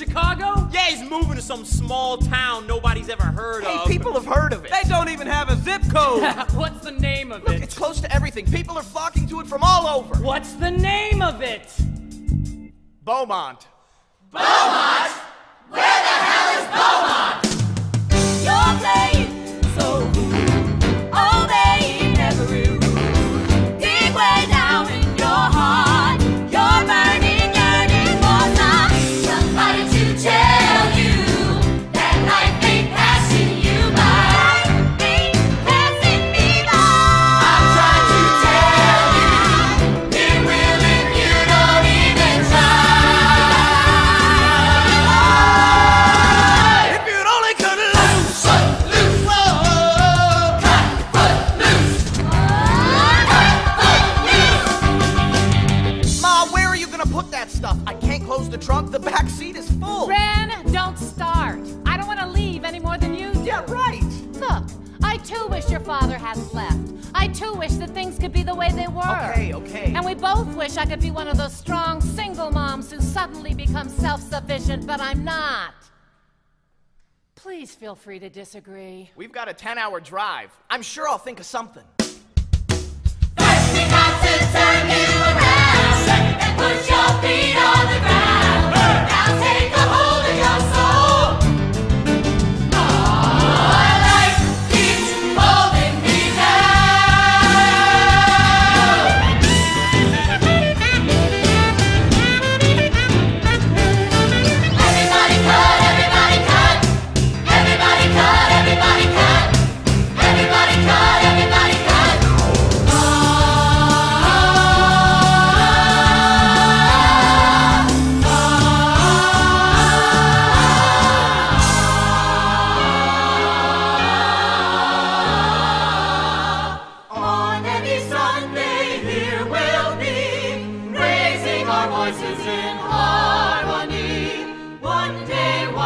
Chicago? Yeah, he's moving to some small town nobody's ever heard hey, of. people have heard of it. They don't even have a zip code. What's the name of Look, it? It's close to everything. People are flocking to it from all over. What's the name of it? Beaumont. Beaumont? Trunk. The back seat is full. Ren, don't start. I don't want to leave any more than you do. Yeah, right. Look, I too wish your father hadn't left. I too wish that things could be the way they were. Okay, okay. And we both wish I could be one of those strong single moms who suddenly become self sufficient, but I'm not. Please feel free to disagree. We've got a 10 hour drive. I'm sure I'll think of something. Put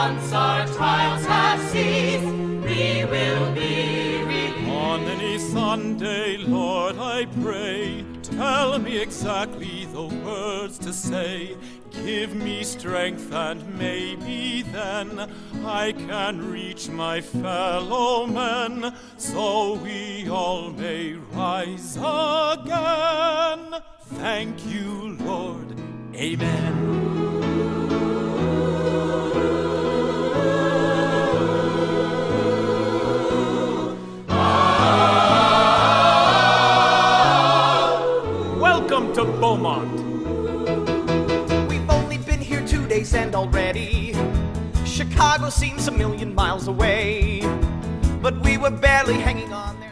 once our trials have ceased, we will be released. On any Sunday, Lord, I pray, tell me exactly the words to say. Give me strength, and maybe then I can reach my fellow men, so we all may rise again. Thank you, Lord. Amen. Beaumont. We've only been here two days and already Chicago seems a million miles away. But we were barely hanging on.